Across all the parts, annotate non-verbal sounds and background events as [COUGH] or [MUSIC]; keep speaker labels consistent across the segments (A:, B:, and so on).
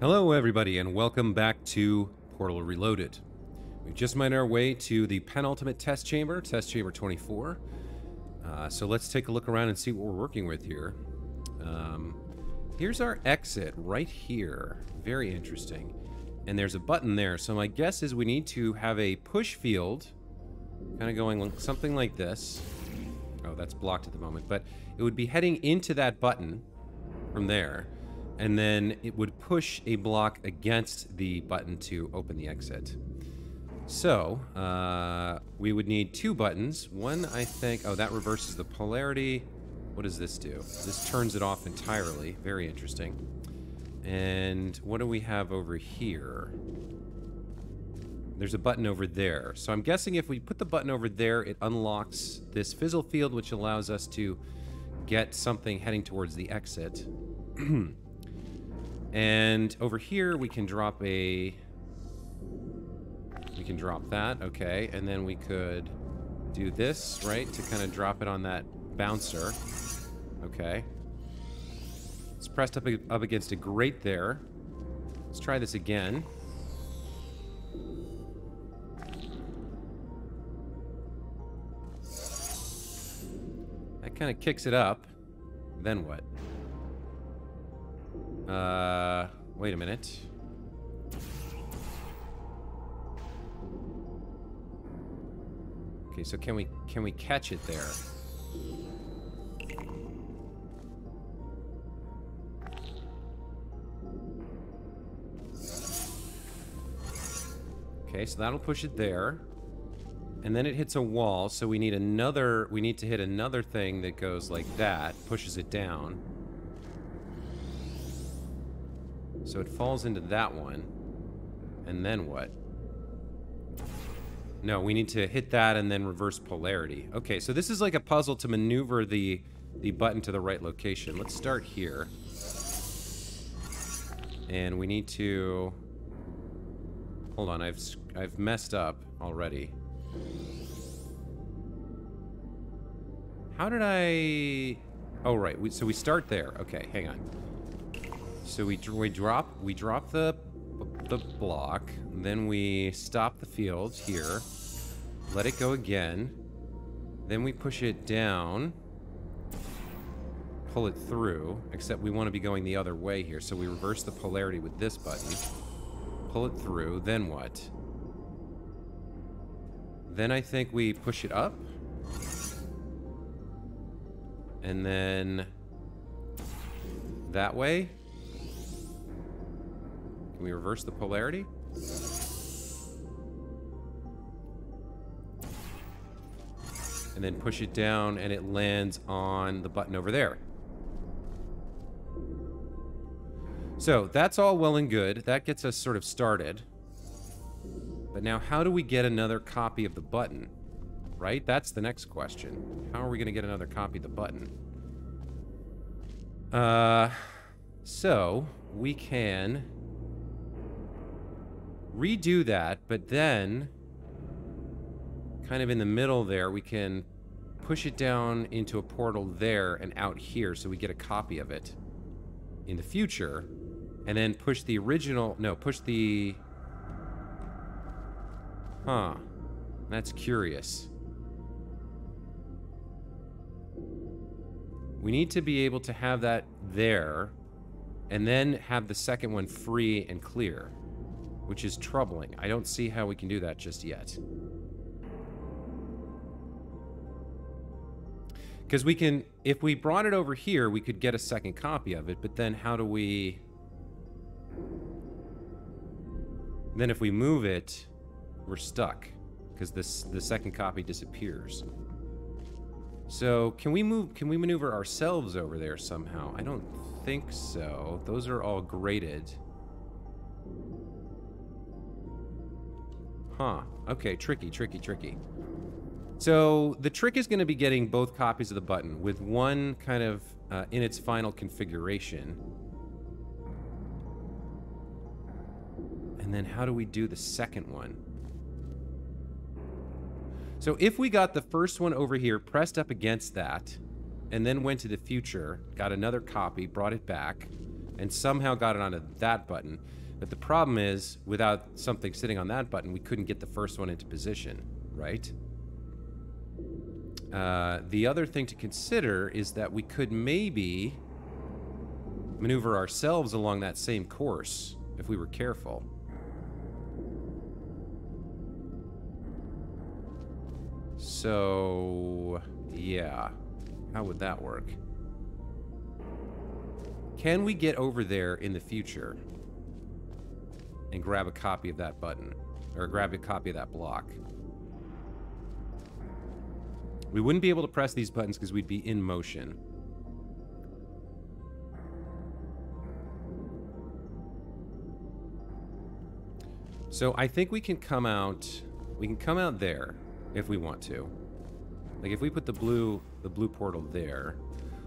A: Hello, everybody, and welcome back to Portal Reloaded. We've just made our way to the penultimate test chamber, test chamber 24. Uh, so let's take a look around and see what we're working with here. Um, here's our exit right here. Very interesting. And there's a button there. So my guess is we need to have a push field, kind of going something like this. Oh, that's blocked at the moment. But it would be heading into that button from there and then it would push a block against the button to open the exit. So, uh, we would need two buttons. One, I think, oh, that reverses the polarity. What does this do? This turns it off entirely. Very interesting. And what do we have over here? There's a button over there. So I'm guessing if we put the button over there, it unlocks this fizzle field, which allows us to get something heading towards the exit. [CLEARS THROAT] And over here, we can drop a... We can drop that, okay. And then we could do this, right? To kind of drop it on that bouncer. Okay. It's pressed up, up against a grate there. Let's try this again. That kind of kicks it up. Then what? Uh, wait a minute. Okay, so can we can we catch it there? Okay, so that'll push it there. And then it hits a wall, so we need another we need to hit another thing that goes like that, pushes it down. So it falls into that one. And then what? No, we need to hit that and then reverse polarity. Okay, so this is like a puzzle to maneuver the, the button to the right location. Let's start here. And we need to... Hold on, I've, I've messed up already. How did I... Oh, right, we, so we start there. Okay, hang on. So we, we drop we drop the the block, then we stop the field here, let it go again, then we push it down, pull it through, except we want to be going the other way here, so we reverse the polarity with this button, pull it through, then what? Then I think we push it up, and then that way, can we reverse the polarity? And then push it down and it lands on the button over there. So that's all well and good. That gets us sort of started. But now how do we get another copy of the button? Right? That's the next question. How are we going to get another copy of the button? Uh, so we can redo that, but then kind of in the middle there, we can push it down into a portal there and out here so we get a copy of it in the future and then push the original, no, push the, huh, that's curious. We need to be able to have that there and then have the second one free and clear which is troubling. I don't see how we can do that just yet. Because we can, if we brought it over here, we could get a second copy of it, but then how do we... Then if we move it, we're stuck, because this the second copy disappears. So can we move, can we maneuver ourselves over there somehow? I don't think so. Those are all graded. Huh. Okay, tricky, tricky, tricky. So the trick is going to be getting both copies of the button with one kind of uh, in its final configuration. And then how do we do the second one? So if we got the first one over here pressed up against that, and then went to the future, got another copy, brought it back, and somehow got it onto that button. But the problem is, without something sitting on that button, we couldn't get the first one into position, right? Uh, the other thing to consider is that we could maybe maneuver ourselves along that same course if we were careful. So, yeah. How would that work? Can we get over there in the future and grab a copy of that button? Or grab a copy of that block? We wouldn't be able to press these buttons because we'd be in motion. So I think we can come out... We can come out there if we want to. Like if we put the blue the blue portal there.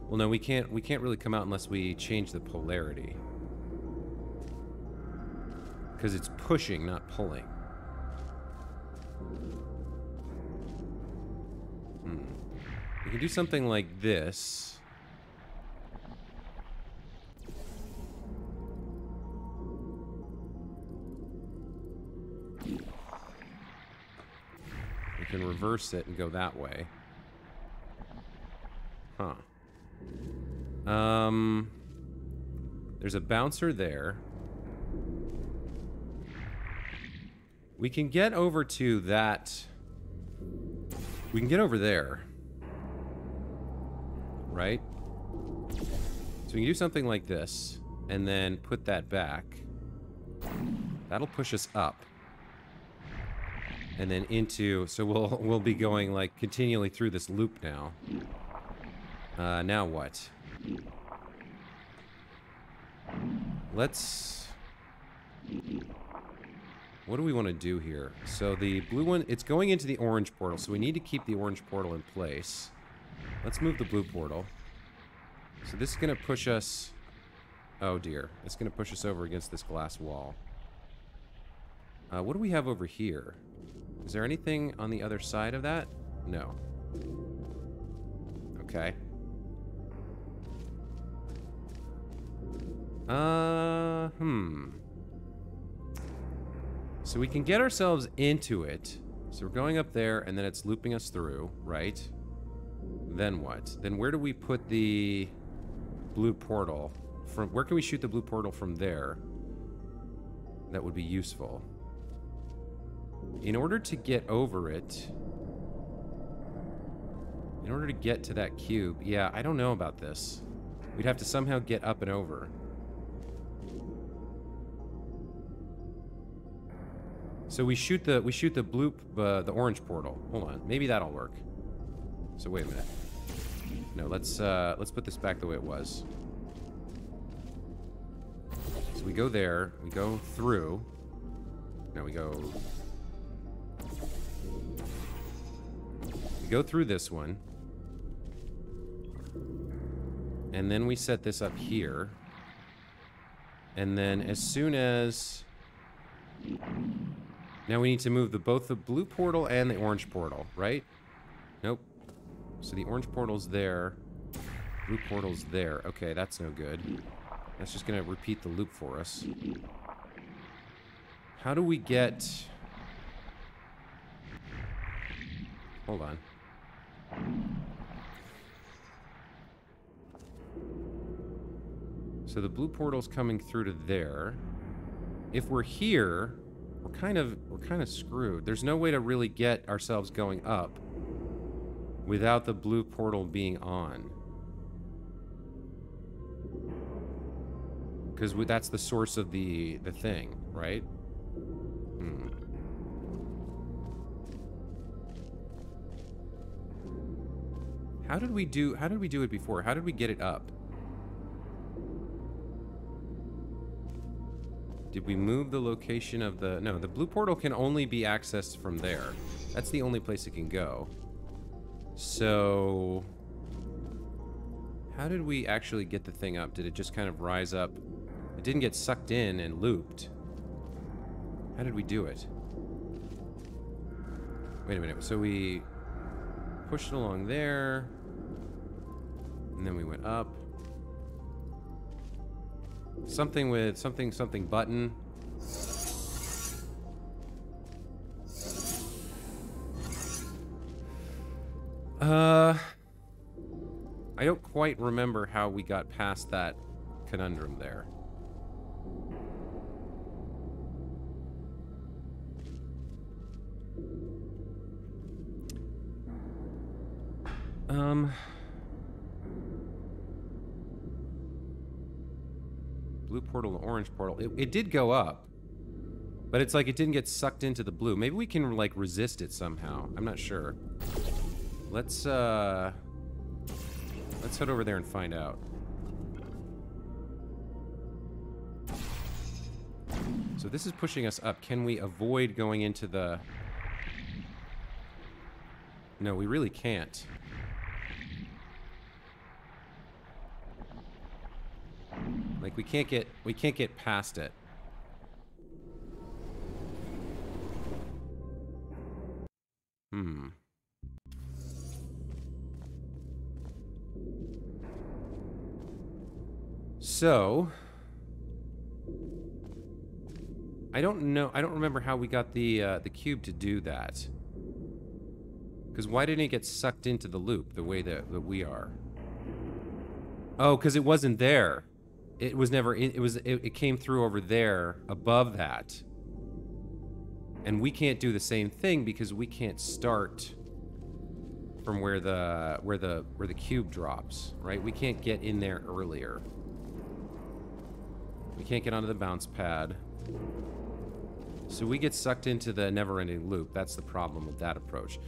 A: Well no, we can't we can't really come out unless we change the polarity. Cuz it's pushing, not pulling. Hmm. We can do something like this. We can reverse it and go that way. Huh. Um... There's a bouncer there. We can get over to that... We can get over there. Right? So we can do something like this, and then put that back. That'll push us up. And then into, so we'll, [LAUGHS] we'll be going like continually through this loop now. Uh, now what? Let's... What do we want to do here? So the blue one, it's going into the orange portal, so we need to keep the orange portal in place. Let's move the blue portal. So this is going to push us... Oh dear. It's going to push us over against this glass wall. Uh, what do we have over here? Is there anything on the other side of that? No. Okay. Uh, hmm. So we can get ourselves into it. So we're going up there, and then it's looping us through, right? Then what? Then where do we put the blue portal? From Where can we shoot the blue portal from there? That would be useful. In order to get over it... In order to get to that cube... Yeah, I don't know about this. We'd have to somehow get up and over. So we shoot the we shoot the bloop uh, the orange portal. Hold on, maybe that'll work. So wait a minute. No, let's uh, let's put this back the way it was. So we go there, we go through. Now we go. We go through this one. And then we set this up here. And then as soon as now we need to move the both the blue portal and the orange portal, right? Nope. So the orange portal's there. Blue portal's there. Okay, that's no good. That's just going to repeat the loop for us. How do we get... Hold on. So the blue portal's coming through to there. If we're here, we're kind of we're kind of screwed. There's no way to really get ourselves going up without the blue portal being on. Because that's the source of the the thing, right? Hmm. How did we do how did we do it before? How did we get it up? Did we move the location of the... No, the blue portal can only be accessed from there. That's the only place it can go. So... How did we actually get the thing up? Did it just kind of rise up? It didn't get sucked in and looped. How did we do it? Wait a minute. So we pushed it along there. And then we went up. Something with something something button. Uh, I don't quite remember how we got past that conundrum there. Um... Blue portal and orange portal. It, it did go up. But it's like it didn't get sucked into the blue. Maybe we can, like, resist it somehow. I'm not sure. Let's, uh... Let's head over there and find out. So this is pushing us up. Can we avoid going into the... No, we really can't. Like we can't get we can't get past it. Hmm. So, I don't know. I don't remember how we got the uh, the cube to do that. Because why didn't it get sucked into the loop the way that, that we are? Oh, because it wasn't there. It was never. It, was. It, it came through over there above that. And we can't do the same thing because we can't start from where the where the where the cube drops, right? We can't get in there earlier. We can't get onto the bounce pad. So we get sucked into the never-ending loop. That's the problem with that approach.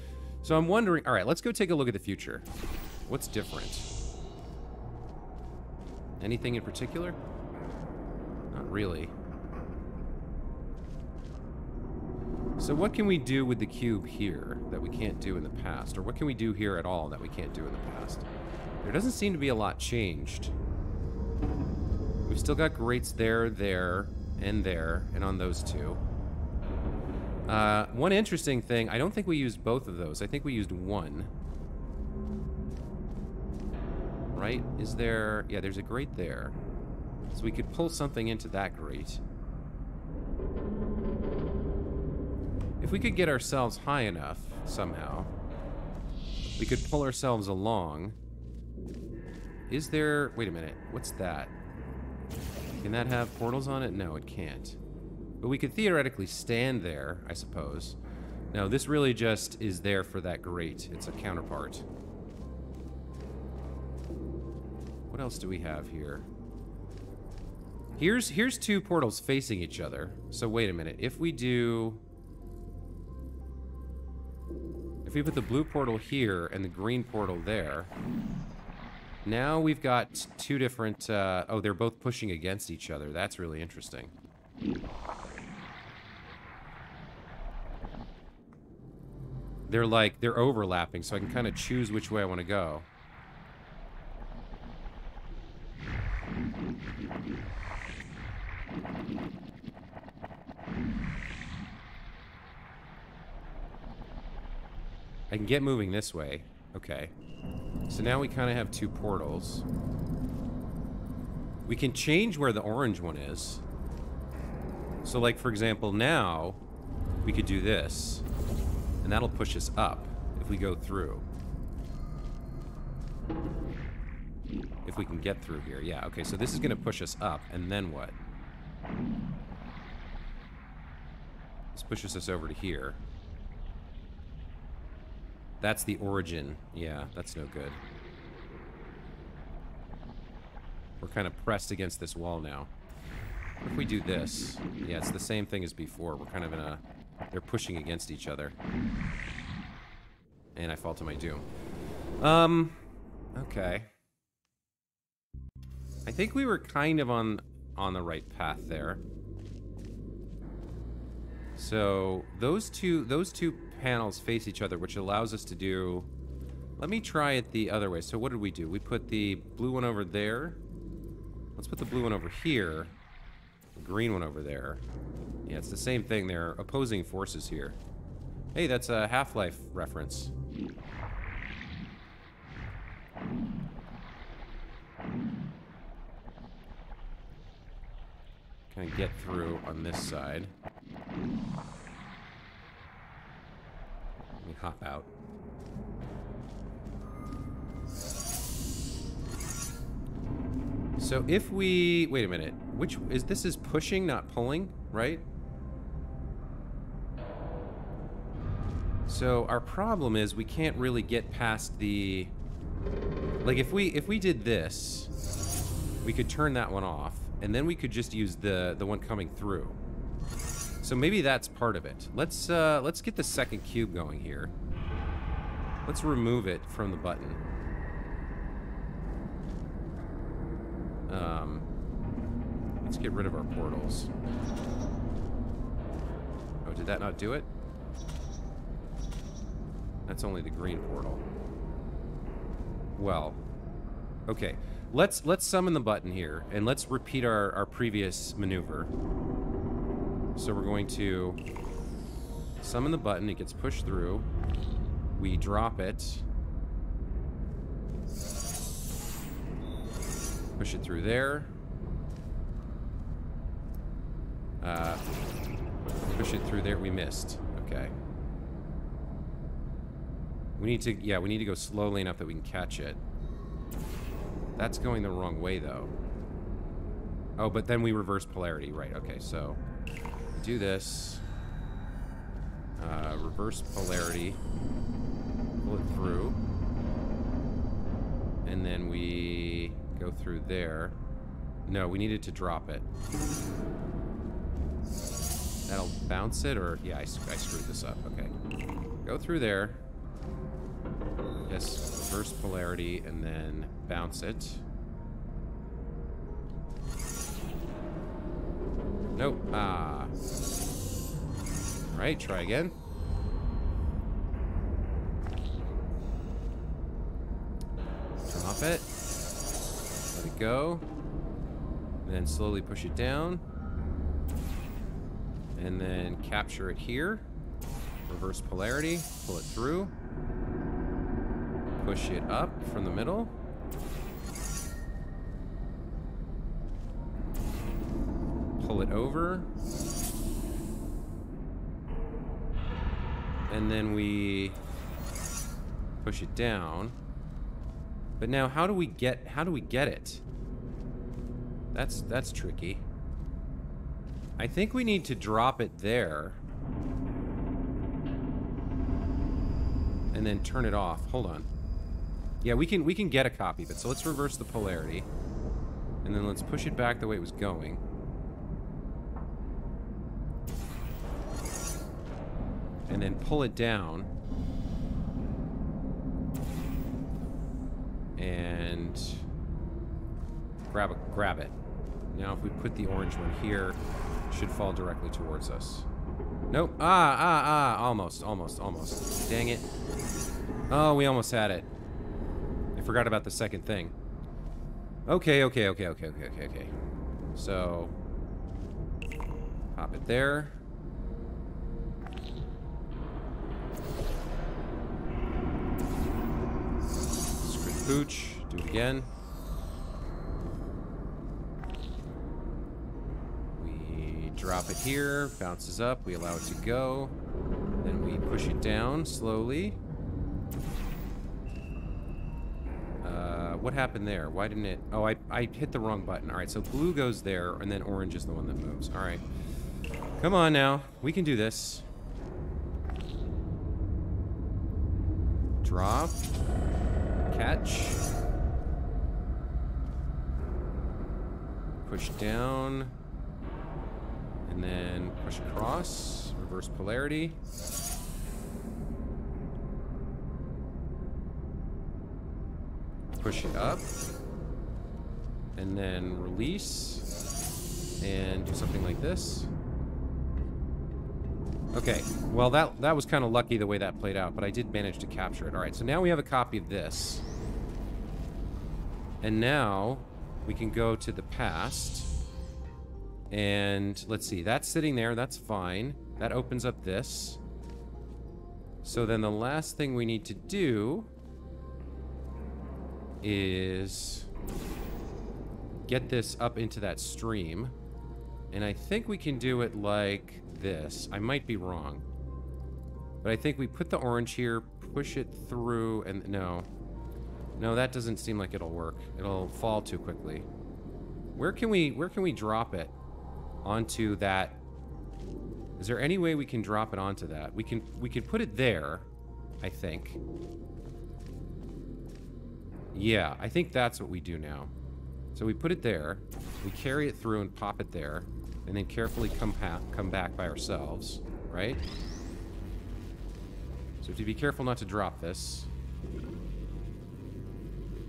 A: So I'm wondering, all right, let's go take a look at the future. What's different? Anything in particular? Not really. So what can we do with the cube here that we can't do in the past? Or what can we do here at all that we can't do in the past? There doesn't seem to be a lot changed. We've still got grates there, there, and there, and on those two. Uh, one interesting thing, I don't think we used both of those. I think we used one. Right? Is there... Yeah, there's a grate there. So we could pull something into that grate. If we could get ourselves high enough, somehow, we could pull ourselves along. Is there... Wait a minute. What's that? Can that have portals on it? No, it can't. But we could theoretically stand there, I suppose. No, this really just is there for that grate. It's a counterpart. What else do we have here? Here's here's two portals facing each other. So wait a minute. If we do... If we put the blue portal here and the green portal there, now we've got two different... Uh, oh, they're both pushing against each other. That's really interesting. they're like, they're overlapping, so I can kind of choose which way I want to go. I can get moving this way. Okay. So now we kind of have two portals. We can change where the orange one is. So like, for example, now we could do this. And that'll push us up if we go through. If we can get through here. Yeah, okay, so this is going to push us up, and then what? This pushes us over to here. That's the origin. Yeah, that's no good. We're kind of pressed against this wall now. What if we do this? Yeah, it's the same thing as before. We're kind of in a they're pushing against each other. And I fall to my doom. Um, okay. I think we were kind of on on the right path there. So those two those two panels face each other, which allows us to do. Let me try it the other way. So what did we do? We put the blue one over there. Let's put the blue one over here. The green one over there. Yeah, it's the same thing. They're opposing forces here. Hey, that's a Half-Life reference. kind of get through on this side. Hop out. So if we... Wait a minute. Which... is This is pushing, not pulling, right? So our problem is we can't really get past the... Like if we if we did this, we could turn that one off, and then we could just use the the one coming through. So maybe that's part of it. Let's uh, let's get the second cube going here. Let's remove it from the button. Um, let's get rid of our portals. Oh, did that not do it? That's only the green portal. Well, okay. Let's let's summon the button here, and let's repeat our, our previous maneuver. So we're going to summon the button. It gets pushed through. We drop it. Push it through there. Uh, push it through there. We missed. Okay. We need to, yeah, we need to go slowly enough that we can catch it. That's going the wrong way, though. Oh, but then we reverse polarity. Right, okay, so do this. Uh, reverse polarity. Pull it through. And then we go through there. No, we needed to drop it. That'll bounce it, or... Yeah, I, I screwed this up. Okay. Go through there. Yes, reverse polarity and then bounce it. Nope. Ah. Right, try again. Drop it. Let it go. And then slowly push it down. And then capture it here. Reverse polarity. Pull it through. Push it up from the middle. Over. And then we push it down. But now how do we get how do we get it? That's that's tricky. I think we need to drop it there. And then turn it off. Hold on. Yeah, we can we can get a copy of it. So let's reverse the polarity. And then let's push it back the way it was going. Then pull it down. And grab it grab it. Now if we put the orange one here, it should fall directly towards us. Nope. Ah, ah, ah. Almost, almost, almost. Dang it. Oh, we almost had it I forgot about the second thing. Okay, okay, okay, okay, okay, okay, okay. So, pop it there. Pooch. Do it again. We drop it here, bounces up, we allow it to go. Then we push it down slowly. Uh, what happened there? Why didn't it... Oh, I, I hit the wrong button. All right, so blue goes there, and then orange is the one that moves. All right. Come on now. We can do this. Drop. Catch. Push down. And then push across. Reverse polarity. push it up. And then release. And do something like this. Okay, well that that was kind of lucky the way that played out, but I did manage to capture it. All right, so now we have a copy of this. And now we can go to the past. And let's see, that's sitting there, that's fine. That opens up this. So then the last thing we need to do is get this up into that stream. And I think we can do it like this. I might be wrong. But I think we put the orange here, push it through, and no. No, that doesn't seem like it'll work. It'll fall too quickly. Where can we where can we drop it onto that? Is there any way we can drop it onto that? We can we can put it there, I think. Yeah, I think that's what we do now. So we put it there, we carry it through and pop it there, and then carefully come come back by ourselves, right? So to be careful not to drop this.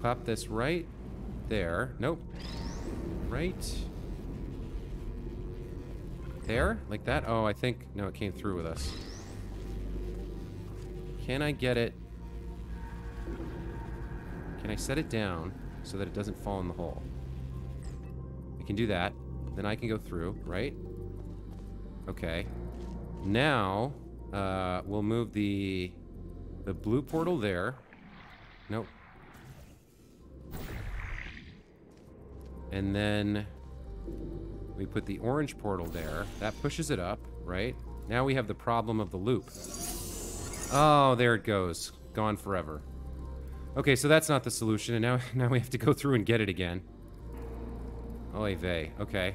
A: Pop this right there. Nope. Right there? Like that? Oh, I think... No, it came through with us. Can I get it... Can I set it down so that it doesn't fall in the hole? I can do that. Then I can go through, right? Okay. Now, uh, we'll move the the blue portal there. Nope. And then we put the orange portal there. That pushes it up, right? Now we have the problem of the loop. Oh, there it goes. Gone forever. Okay, so that's not the solution, and now, [LAUGHS] now we have to go through and get it again. Oy vey. Okay.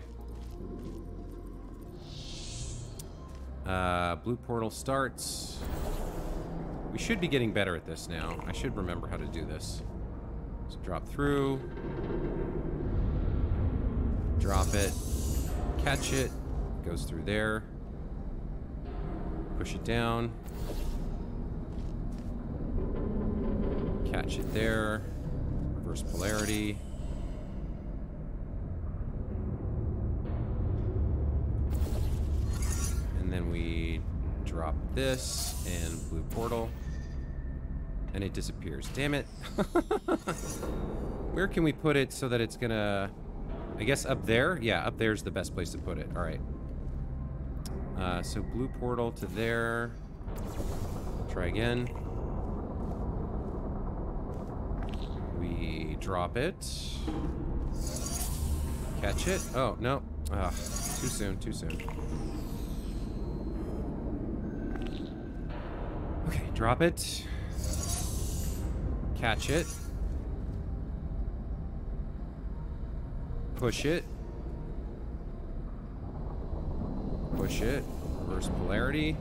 A: Uh, blue portal starts. We should be getting better at this now. I should remember how to do this. Drop through. Drop it. Catch it. Goes through there. Push it down. Catch it there. Reverse polarity. This and blue portal. And it disappears. Damn it. [LAUGHS] Where can we put it so that it's gonna... I guess up there? Yeah, up there's the best place to put it. Alright. Uh, so blue portal to there. Try again. We drop it. Catch it. Oh, no. Ugh, too soon, too soon. Okay, drop it. Catch it. Push it. Push it. Reverse polarity.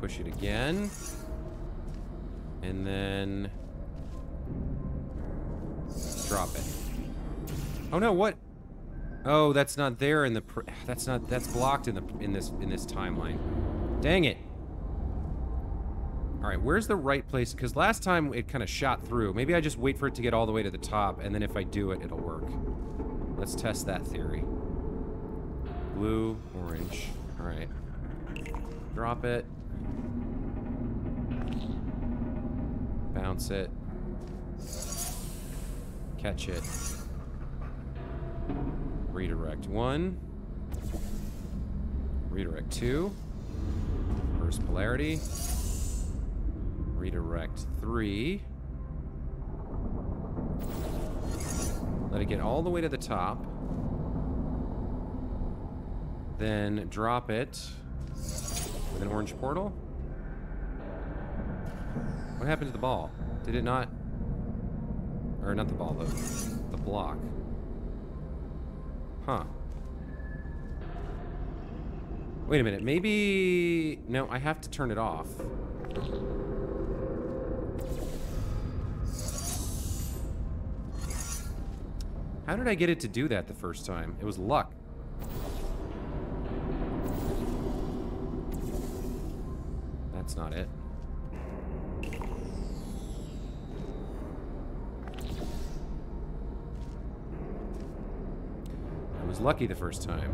A: Push it again. And then... Drop it. Oh no, what? Oh, that's not there in the... that's not... That's blocked in the in this in this timeline. Dang it. Alright, where's the right place? Because last time it kind of shot through. Maybe I just wait for it to get all the way to the top, and then if I do it, it'll work. Let's test that theory. Blue, orange. Alright. Drop it. Bounce it. Catch it. Redirect one. Redirect two. Reverse polarity. Redirect three. Let it get all the way to the top. Then drop it with an orange portal. What happened to the ball? Did it not... Or not the ball, the, the block. Huh. Wait a minute, maybe... No, I have to turn it off. How did I get it to do that the first time? It was luck. That's not it. Was lucky the first time.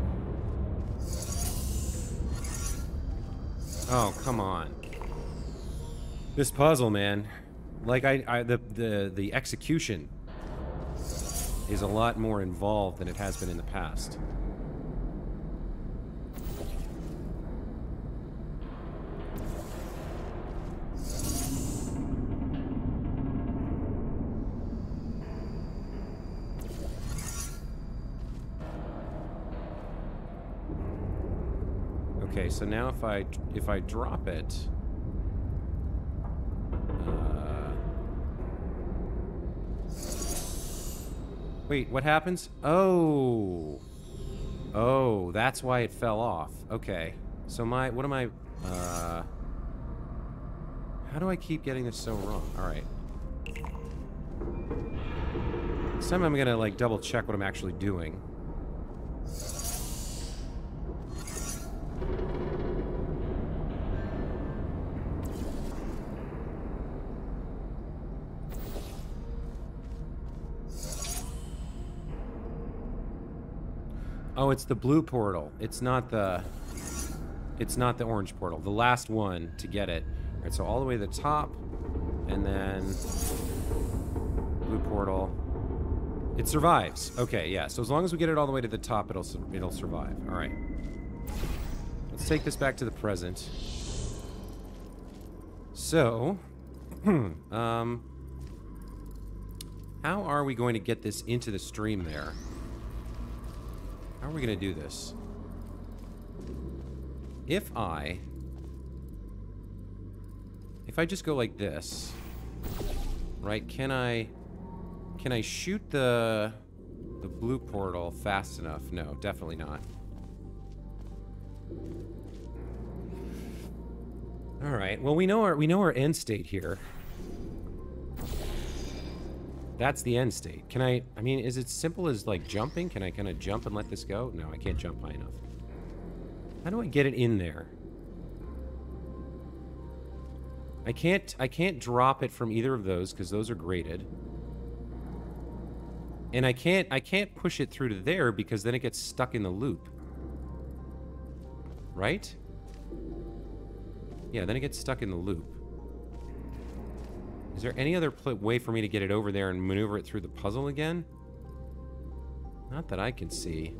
A: Oh, come on. This puzzle, man. Like I, I the the the execution is a lot more involved than it has been in the past. So now if I if I drop it, uh, wait, what happens? Oh, oh, that's why it fell off. Okay, so my what am I? Uh, how do I keep getting this so wrong? All right. This time I'm gonna like double check what I'm actually doing. Oh, it's the blue portal. It's not the... It's not the orange portal. The last one to get it. All right, so all the way to the top. And then... Blue portal. It survives. Okay, yeah. So as long as we get it all the way to the top, it'll it'll survive. All right. Let's take this back to the present. So, [CLEARS THROAT] um, how are we going to get this into the stream there? How are we going to do this? If I... If I just go like this... Right, can I... Can I shoot the... The blue portal fast enough? No, definitely not. Alright, well we know our we know our end state here. That's the end state. Can I, I mean, is it simple as like jumping? Can I kind of jump and let this go? No, I can't jump high enough. How do I get it in there? I can't, I can't drop it from either of those because those are graded. And I can't, I can't push it through to there because then it gets stuck in the loop. Right? Yeah, then it gets stuck in the loop. Is there any other way for me to get it over there and maneuver it through the puzzle again? Not that I can see.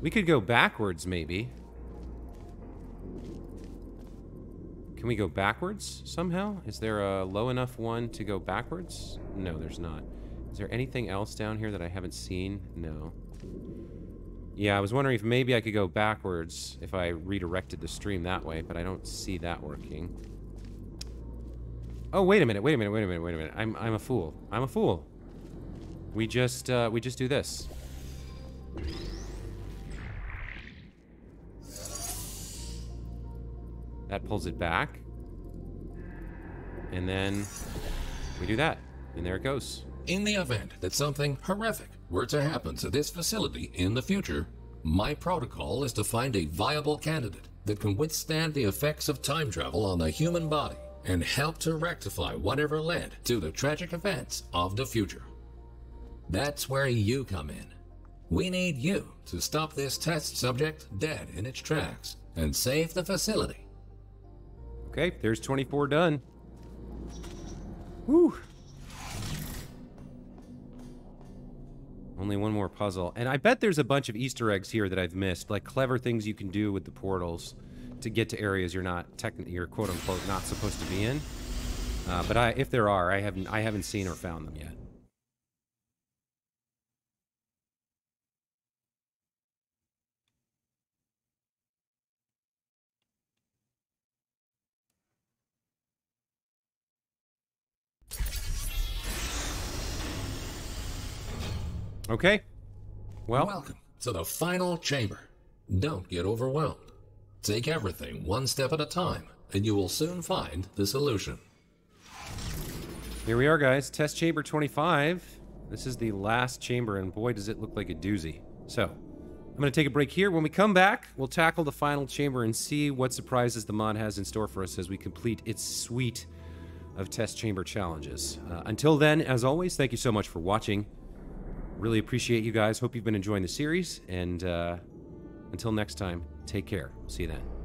A: We could go backwards, maybe. Can we go backwards somehow? Is there a low enough one to go backwards? No, there's not. Is there anything else down here that I haven't seen? No. Yeah, I was wondering if maybe I could go backwards if I redirected the stream that way, but I don't see that working. Oh, wait a minute, wait a minute, wait a minute, wait a minute. I'm, I'm a fool. I'm a fool. We just, uh, we just do this. That pulls it back. And then we do that. And there it goes.
B: In the event that something horrific were to happen to this facility in the future, my protocol is to find a viable candidate that can withstand the effects of time travel on the human body and help to rectify whatever led to the tragic events of the future. That's where you come in. We need you to stop this test subject dead in its tracks and save the facility.
A: Okay, there's 24 done. Whew. Only one more puzzle. And I bet there's a bunch of Easter eggs here that I've missed, like clever things you can do with the portals to get to areas you're not technically, you're quote unquote not supposed to be in. Uh, but I, if there are, I haven't, I haven't seen or found them yet. Okay. Well,
B: welcome to the final chamber. Don't get overwhelmed. Take everything one step at a time, and you will soon find the solution.
A: Here we are, guys. Test chamber 25. This is the last chamber, and boy, does it look like a doozy. So, I'm going to take a break here. When we come back, we'll tackle the final chamber and see what surprises the mod has in store for us as we complete its suite of test chamber challenges. Uh, until then, as always, thank you so much for watching. Really appreciate you guys. Hope you've been enjoying the series. And uh, until next time, take care. See you then.